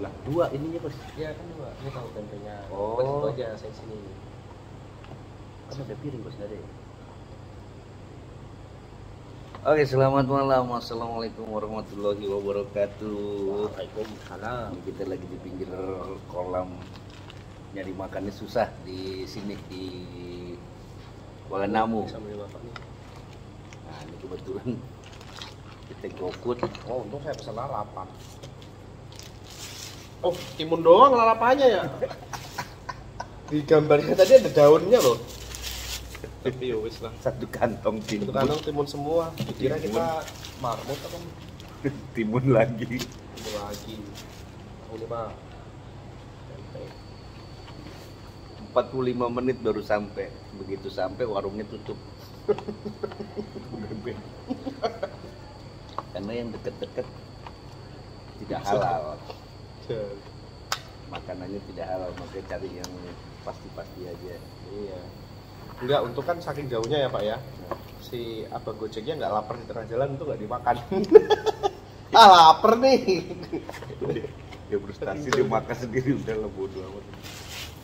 lah dua ininya bos Iya kan dua. Ini tahu tempenya. Oh. Buat itu aja saya sini. kan ada piring bos ada ya Oke, selamat malam. Assalamualaikum warahmatullahi wabarakatuh. Waalaikumsalam. Ini kita lagi di pinggir kolam nyari makannya susah di sini di Kuala Namu. Bisa beli bapak nih. Nah, ini kebetulan kita gokut. Oh, untung saya pesan lalapan. Oh, timun doang lalapannya ya. Di gambarnya tadi ada daunnya loh. Tapi ya wis lah. Satu kantong timun, kandang timun semua. Dikira kita marmut apa timun lagi. timun lagi. Tahu nih pak. Tempe. 45 menit baru sampai. Begitu sampai warungnya tutup. Karena yang deket-deket tidak halal. Makanannya tidak halal, makanya cari yang pasti-pasti aja. Iya. Enggak, untuk kan saking jauhnya ya Pak ya. Si abang gojeknya nggak lapar di tengah jalan itu nggak dimakan. ah lapar nih. Dia frustasi dia makan sendiri udah lah bodo amat.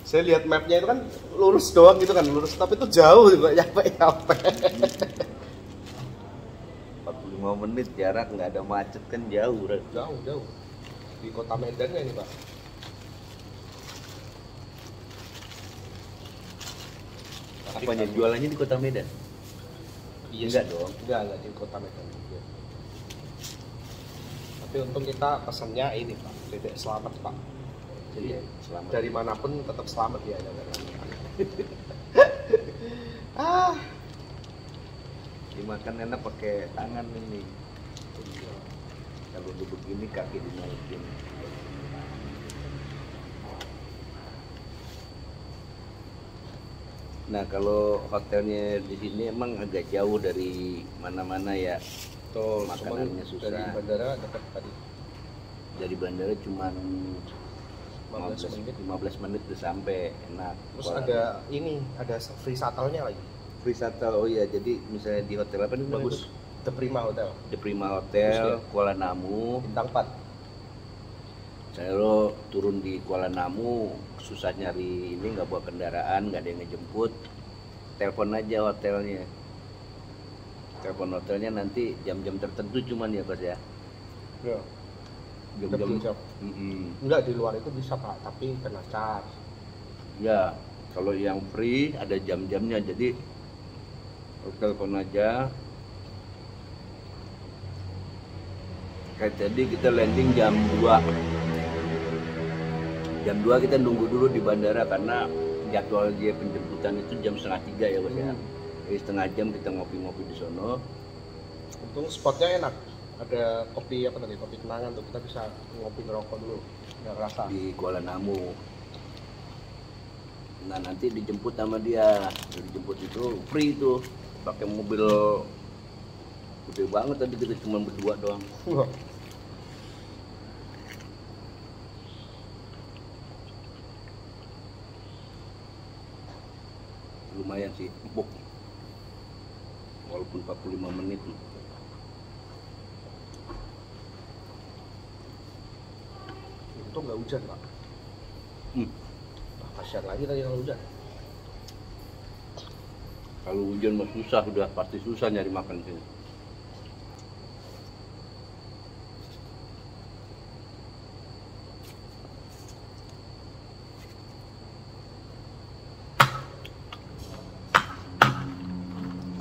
Saya lihat mapnya itu kan lurus doang gitu kan, lurus tapi itu jauh juga nyampe nyampe. 45 menit jarak nggak ada macet kan jauh Ren. Jauh jauh. Di kota Medan ya ini Pak. Apanya jualannya di kota Medan? Iya Enggak dong. Enggak, enggak di kota Medan juga. Tapi untung kita pesannya ini Pak, dedek selamat Pak. Jadi Iya, selamat. dari mana pun tetap selamat ya jangan ah Dimakan enak pakai tangan ini. Kalau duduk begini kaki dinaikin. Nah kalau hotelnya di sini emang agak jauh dari mana-mana ya. Betul, Makanannya susah. Dari bandara dekat tadi. Dari bandara cuman 15 menit. 15 menit udah sampai enak. Terus Kuala- ada ini, ada free shuttle-nya lagi. free shuttle. Oh iya, jadi misalnya di hotel apa nih? Bagus. The Prima Hotel. The Prima Hotel Bagus Kuala Namu. Bintang 4. Saya lo turun di Kuala Namu, susah nyari ini nggak bawa kendaraan, nggak ada yang ngejemput. Telepon aja hotelnya. Telepon hotelnya nanti jam-jam tertentu cuman ya Bos ya. Ya. Jam-jam. 20 jam. Mm-mm. Enggak di luar itu bisa Pak, tapi kena charge. Ya, kalau yang free ada jam-jamnya jadi telepon aja. Kayak tadi kita landing jam 2 Jam 2 kita nunggu dulu di bandara karena jadwal dia penjemputan itu jam setengah tiga ya bos ya. Hmm. Jadi setengah jam kita ngopi-ngopi di sono. Untung spotnya enak. Ada kopi apa tadi? Kopi kenangan tuh kita bisa ngopi ngerokok dulu. Nggak kerasa. di Kuala Namu. Nah nanti dijemput sama dia, dijemput itu free itu, pakai mobil gede banget tadi kita cuma berdua doang. Wah, Lumayan sih, empuk. Walaupun 45 menit. Untung nggak hujan Pak. Hmm. Nah, kasihan lagi tadi kalau hujan. Kalau hujan mah susah, udah pasti susah nyari makan sini.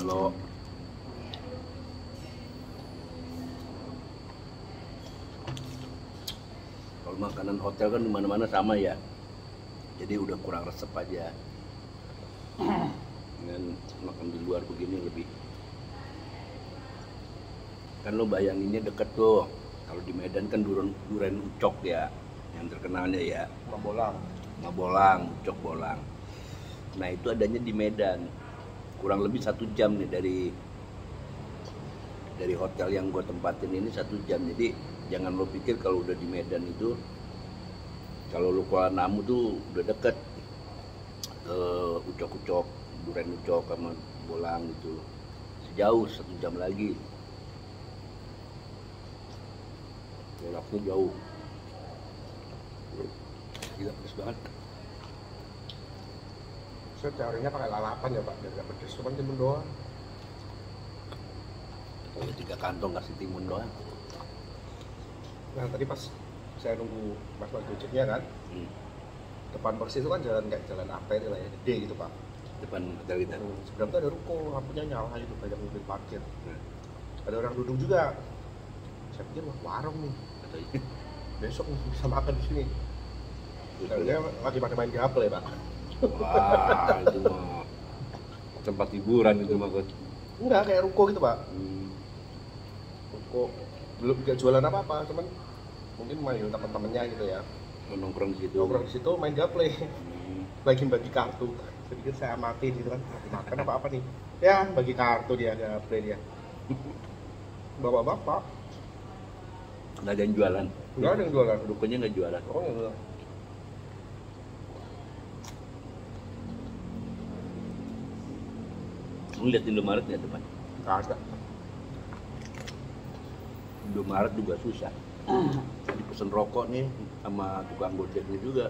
Kalau kalau makanan hotel kan di mana-mana sama ya. Jadi udah kurang resep aja. Dengan makan di luar begini lebih. Kan lo bayanginnya deket tuh. Kalau di Medan kan duren duren ucok ya yang terkenalnya ya. Mabolang. Mabolang ucok bolang. Nah itu adanya di Medan kurang lebih satu jam nih dari dari hotel yang gue tempatin ini satu jam. Jadi jangan lo pikir kalau udah di Medan itu kalau lo Kuala Namu tuh udah deket. Ke ucok-ucok duren ucok sama bolang gitu. Sejauh satu jam lagi. Jaraknya jauh. Gila pedes banget. Saya teorinya pakai lalapan ya pak, biar nggak pedes, cuman timun doang. Oh, tiga kantong kasih timun doang. Nah tadi pas saya nunggu mas mas gojeknya kan, Hmm. depan persis itu kan jalan kayak jalan arteri lah ya, gede gitu pak. Depan hotel kita. Dan seberang tuh ada ruko, lampunya nyala gitu, banyak mobil parkir. Nah, Ada orang duduk juga. Saya pikir wah warung nih, katanya. besok bisa makan di sini. Ternyata lagi pada main gaple pak. Wah, itu mah tempat hiburan itu mah Coach. Enggak kayak ruko gitu pak. Hmm. Ruko belum nggak jualan apa apa, cuman mungkin main teman-temannya gitu ya. Nongkrong di situ. Nongkrong di situ main gaple. Hmm. lagi bagi kartu sedikit saya mati gitu kan makan apa apa nih ya bagi kartu dia ada play dia bapak-bapak Nggak ada yang jualan. nggak ada yang jualan Rukonya nggak jualan. oh enggak Lu lihat Indomaret nggak depan? ada Indomaret juga susah. Tadi pesen rokok nih sama tukang gojeknya juga.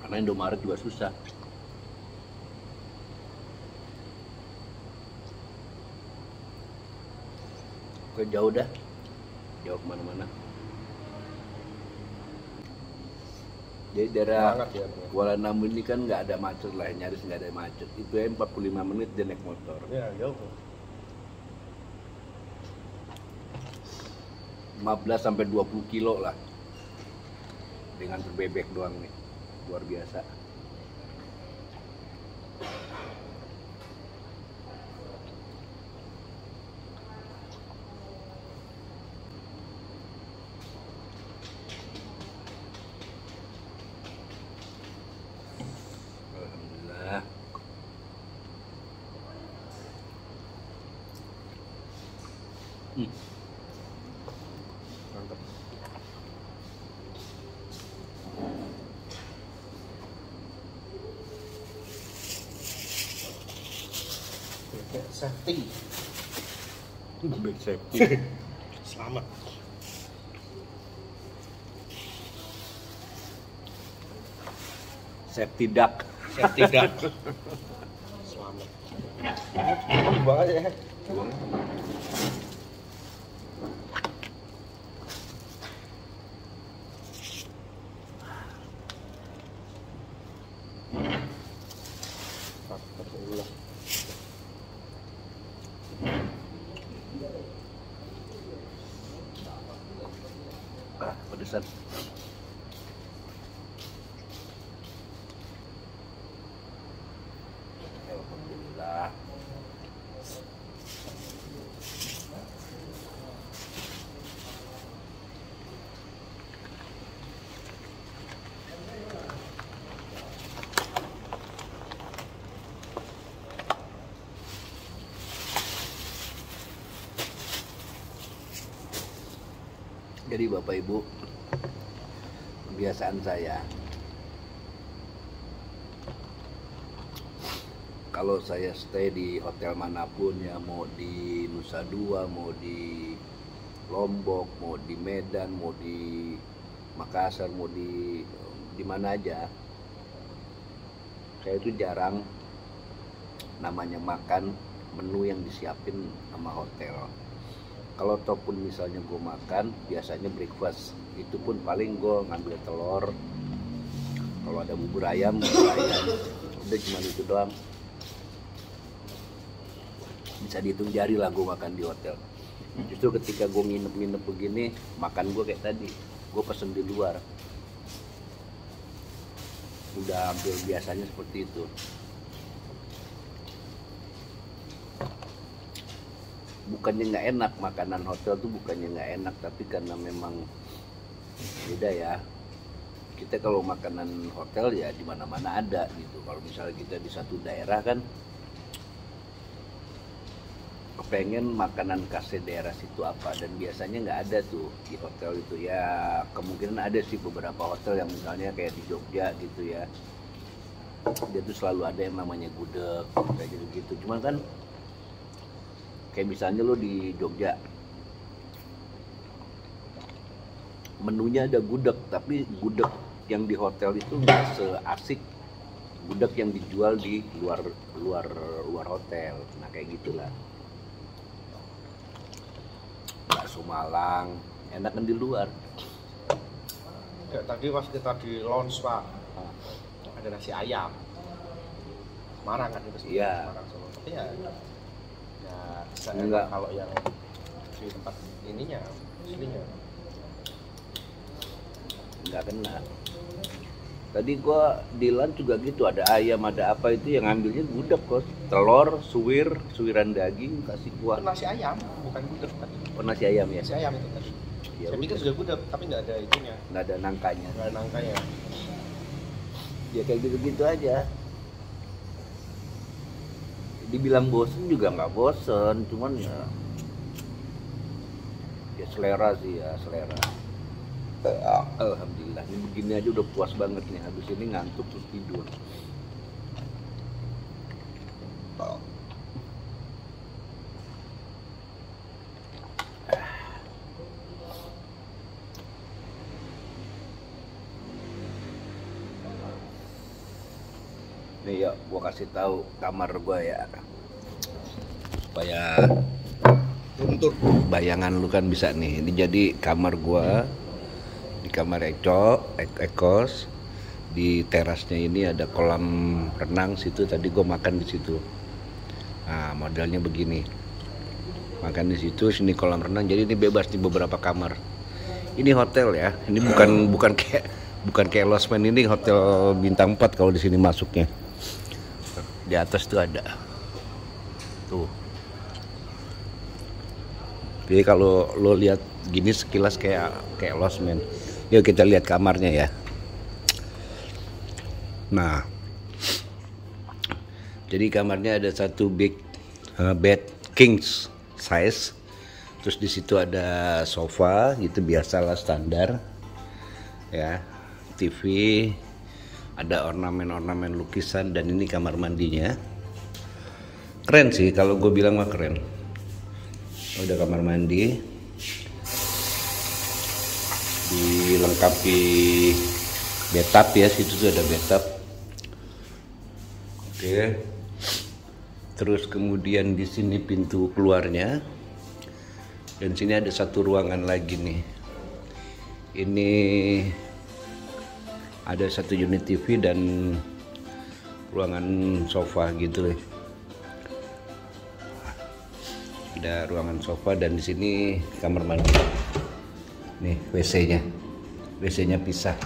Karena Indomaret juga susah. Oke jauh dah. Jauh ke mana-mana. Jadi daerah ya Kuala Namu ini kan nggak ada macet lah, nyaris nggak ada macet. Itu ya 45 menit dia naik motor. ya jauh 15 sampai 20 kilo lah. Dengan berbebek doang nih. Luar biasa. Alhamdulillah. Hmm. mantap Bebek safety Bebek safety. selamat. Safety duck. safety duck. Selamat. Banget ya Alhamdulillah. Jadi Bapak Ibu, kebiasaan saya. Kalau saya stay di hotel mana pun ya mau di Nusa Dua, mau di Lombok, mau di Medan, mau di Makassar, mau di di mana aja, saya itu jarang namanya makan menu yang disiapin sama hotel kalau ataupun misalnya gue makan biasanya breakfast. Itu pun paling gue ngambil telur. Kalau ada bubur ayam bubur ayam. Udah cuma itu doang. Bisa dihitung jari lah gue makan di hotel. Justru ketika gue nginep-nginep begini makan gue kayak tadi. Gue pesen di luar. Udah hampir biasanya seperti itu bukannya nggak enak makanan hotel tuh bukannya nggak enak tapi karena memang beda ya. Kita kalau makanan hotel ya di mana mana ada gitu. Kalau misalnya kita di satu daerah kan pengen makanan khas daerah situ apa. Dan biasanya nggak ada tuh di hotel itu. Ya kemungkinan ada sih beberapa hotel yang misalnya kayak di Jogja gitu ya. Dia tuh selalu ada yang namanya gudeg kayak gitu gitu cuman kan kayak misalnya lo di Jogja. Menunya ada gudeg tapi gudeg yang di hotel itu nggak seasik gudeg yang dijual di luar luar luar hotel. Nah kayak gitulah. Bakso Malang enakan di luar. Kayak tadi pas kita di lounge pak. Ada nasi ayam. Semarang kan itu Iya. Semarang Solo. Tapi ya bisa Enggak. kalau yang di tempat ininya aslinya. Nggak kena. Tadi gua di lunch juga gitu ada ayam ada apa itu yang ngambilnya gudeg kok telur suwir suwiran daging kasih kuah. Nasi ayam bukan gudeg tadi. Oh, nasi ayam ya? Nasi ayam itu tadi. Ya saya pikir udah. juga gudeg tapi nggak ada itunya. Nggak ada nangkanya. Nggak ada nangkanya. Ya kayak gitu-gitu aja dibilang bosen juga nggak bosen cuman ya ya selera sih ya selera. Alhamdulillah ini begini aja udah puas banget nih habis ini ngantuk terus tidur nih ya gua kasih tahu kamar gua ya. Supaya untuk bayangan lu kan bisa nih. Ini jadi kamar gua di kamar Ek- Ekos. Di terasnya ini ada kolam renang situ. Tadi gua makan di situ. Nah modelnya begini. Makan di situ sini kolam renang. Jadi ini bebas di beberapa kamar. Ini hotel ya. Ini bukan bukan kayak bukan kayak losmen. Ini hotel bintang 4 kalau di sini masuknya di atas tuh ada. Tuh. Jadi kalau lo lihat gini sekilas kayak kayak losmen yuk kita lihat kamarnya ya. Nah. Jadi kamarnya ada satu big uh, bed kings size. Terus di situ ada sofa gitu biasalah standar. Ya TV ada ornamen-ornamen lukisan dan ini kamar mandinya. Keren sih kalau gue bilang mah keren. Udah kamar mandi. Dilengkapi bathtub ya situ tuh ada bathtub. Oke. Terus kemudian di sini pintu keluarnya. Dan sini ada satu ruangan lagi nih. Ini ada satu unit TV dan ruangan sofa gitu loh. Ada ruangan sofa dan di sini kamar mandi. Nih WC-nya. WC-nya pisah.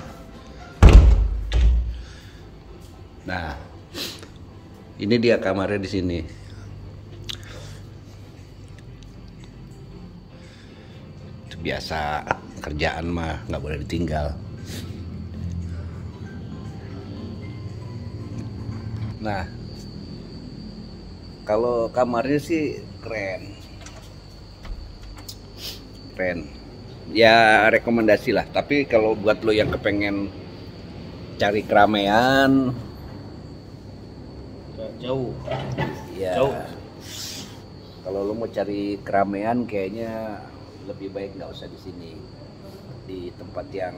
Nah, ini dia kamarnya di sini. Biasa kerjaan mah nggak boleh ditinggal. Nah, kalau kamarnya sih keren, keren. Ya rekomendasi lah. Tapi kalau buat lo yang kepengen cari keramaian, jauh ya. Jauh. Kalau lo mau cari keramaian, kayaknya lebih baik nggak usah di sini. Di tempat yang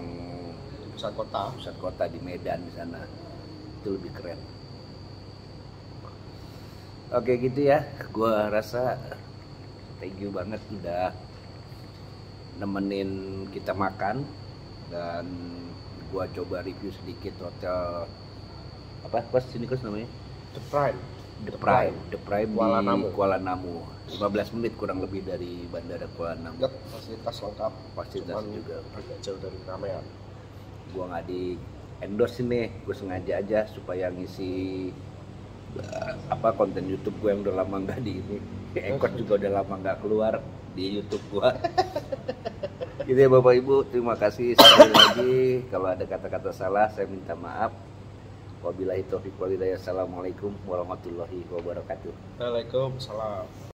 pusat kota pusat kota di Medan di sana itu lebih keren. Oke gitu ya, gua rasa thank you banget udah nemenin kita makan dan gua coba review sedikit hotel apa? Kos sini kos namanya? The Prime. The Prime. The Prime Kuala di Namu. Kuala Namu. 15 menit kurang lebih dari bandara Kuala Namu. Yap, fasilitas lengkap. Fasilitas Cuman juga. agak jauh dari keramaian gua nggak di endorse ini gue sengaja aja supaya ngisi apa konten YouTube gue yang udah lama nggak di ini. Ekor juga udah lama nggak keluar di YouTube gua. Gitu ya Bapak Ibu. Terima kasih sekali lagi. Kalau ada kata-kata salah saya minta maaf. Wabillahi taufiq walhidayah. Assalamualaikum warahmatullahi wabarakatuh. Waalaikumsalam